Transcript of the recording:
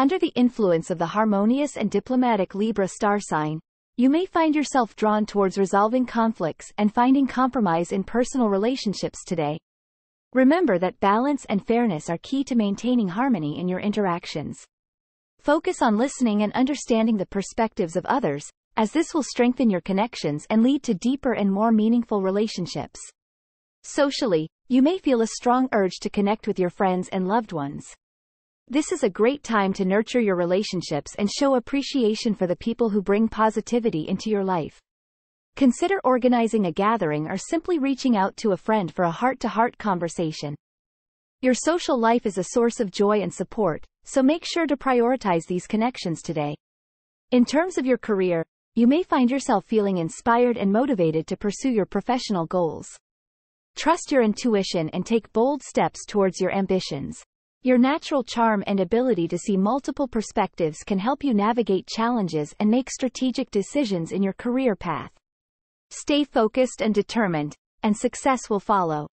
Under the influence of the harmonious and diplomatic Libra star sign, you may find yourself drawn towards resolving conflicts and finding compromise in personal relationships today. Remember that balance and fairness are key to maintaining harmony in your interactions. Focus on listening and understanding the perspectives of others, as this will strengthen your connections and lead to deeper and more meaningful relationships. Socially, you may feel a strong urge to connect with your friends and loved ones. This is a great time to nurture your relationships and show appreciation for the people who bring positivity into your life. Consider organizing a gathering or simply reaching out to a friend for a heart-to-heart conversation. Your social life is a source of joy and support, so make sure to prioritize these connections today. In terms of your career, you may find yourself feeling inspired and motivated to pursue your professional goals. Trust your intuition and take bold steps towards your ambitions. Your natural charm and ability to see multiple perspectives can help you navigate challenges and make strategic decisions in your career path. Stay focused and determined, and success will follow.